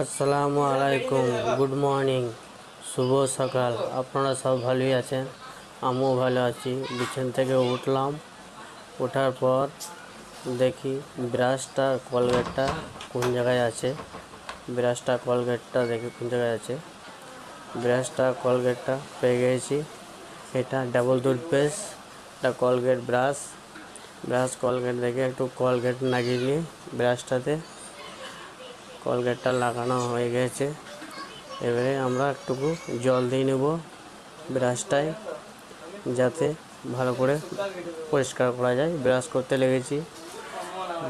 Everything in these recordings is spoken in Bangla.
আসসালামু আলাইকুম, গুড মর্নিং, শুভ সকাল। আপনারা সব ভালোই আছেন? আমিও ভালো আছি। বিছান থেকে উঠলাম। ওঠার পর দেখি ব্রাশটা, কলগেটটা কোন জায়গায় আছে? ব্রাশটা, কলগেটটা দেখি কোন জায়গায় আছে। ব্রাশটা, কলগেটটা পেয়ে গেছি। এটা ডাবল টুথপেস্ট, এটা কলগেট ব্রাশ। ব্রাশ, কলগেট দেখে একটু কলগেট লাগিয়ে নিই ব্রাশটাতে। কলগেটটা লাগানো হয়ে গেছে। এবারে আমরা একটুকু জল দিয়ে নেব ব্রাশটায়, যাতে ভালো করে পরিষ্কার করা যায়। ব্রাশ করতে লেগেছি।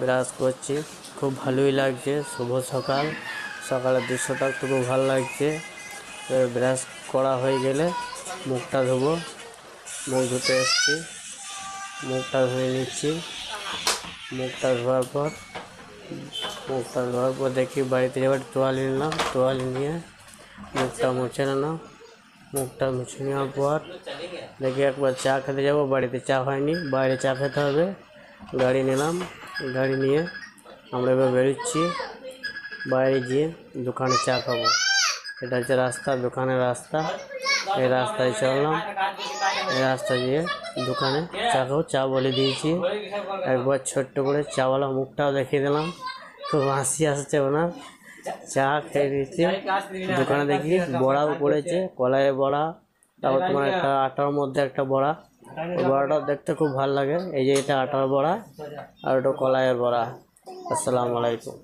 ব্রাশ করছি। খুব ভালোই লাগছে। শুভ সকাল। সকালের দৃশ্যটা একটুকু ভালো লাগছে। ব্রাশ করা হয়ে গেলে মুখটা ধোবো। মুখ ধুতে এসছি। মুখটা ধুয়ে নিচ্ছি। মুখটা ধোয়ার পর মুখটা ধোয়ার পর দেখি বাড়িতে যাবার তোয়ালি নিলাম তোয়ালি নিয়ে মুখটা মুছে নিলাম মুখটা মুছে নেওয়ার পর দেখি একবার চা খেতে যাব বাড়িতে চা হয়নি বাইরে চা খেতে হবে গাড়ি নিলাম গাড়ি নিয়ে আমরা এবার বেরোচ্ছি বাইরে গিয়ে দোকানে চা খাব এটা হচ্ছে রাস্তা দোকানের রাস্তা এই রাস্তায় চললাম এই রাস্তা দিয়ে দোকানে খাব চা বলে দিয়েছি। একবার ছোট্ট করে চাওয়ালা মুখটাও দেখিয়ে দিলাম। খুব হাসি আসছে ওনার। চা খেয়ে দিয়েছি। দোকানে দেখি বড়াও পড়েছে কলাইয়ের বড়া, তারপর তোমার একটা আটার মধ্যে একটা বড়া। বড়াটা দেখতে খুব ভালো লাগে। এই যে এটা আটার বড়া আর ওটা কলাইয়ের বড়া। আসসালামু আলাইকুম।